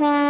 Bye.